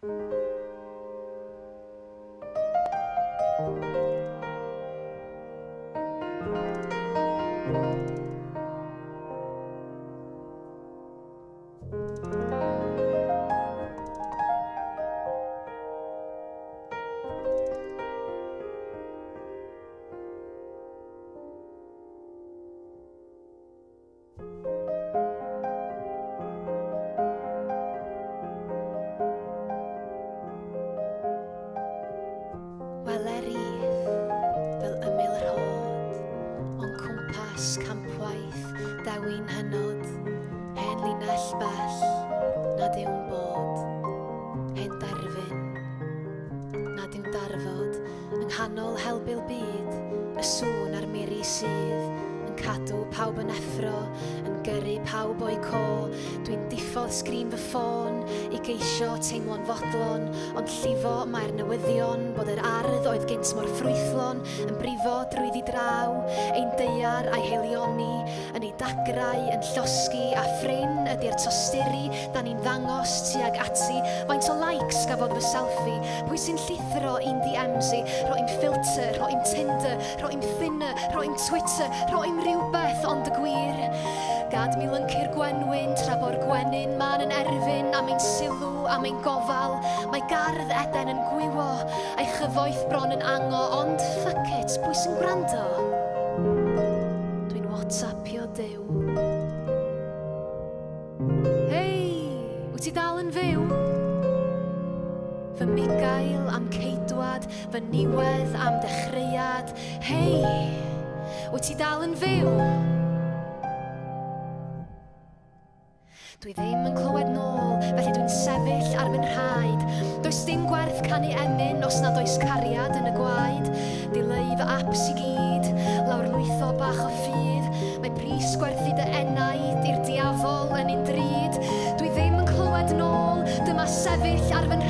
Thank you. Gweler i fel ymyl yr hod O'n cwmpas campwaith dawi'n hynod Hen linell bell nad yw'n bod Hen derfyn nad yw'n darfod Yng nghanol helbil byd Y sŵn a'r miri sydd cadw pawb yn effro, yn gyrru pawb o'i co. Dwi'n diffodd sgrin fy ffôn i geisio teimlo'n fodlon, ond llifo mae'r newyddion bod yr ardd oedd gynt mor ffrwythlon yn brifo drwy ddi draw, ein deiar a'i helioni, yn ei dagrau, yn llosgi a ffrin ydy'r tosturi da ni'n ddangos tuag ati. Faint o likes gafodd fy selfie, pwy sy'n llithro i'n DMs i, roi'n filter, roi'n Tinder, roi'n thinner, roi'n Twitter, roi'n rhywbeth ond y gwir Gad mi lyncu'r gwenwyn tra bo'r gwenyn ma'n yn erfyn am ein sylw am ein gofal Mae gardd eden yn gwywo a'i chyfoeth bron yn ango ond fuck it, pwy sy'n gwrando? Dwi'n whatsappio dew Hei, wyt ti dal yn fyw? Fy migael am ceidwad, fy niwedd am dechreuad Hei! Wyt ti dal yn fyw? Dwi ddim yn clywed nôl, felly dwi'n sefyll ar fy nhraed. Does dim gwerth canu emyn os nad oes cariad yn y gwaed. Dileu fy aps i gyd, lawr lwytho bach o ffydd. Mae bris gwerthu dy enaid i'r diafol yn un drud. Dwi ddim yn clywed nôl, dyma sefyll ar fy nhraed.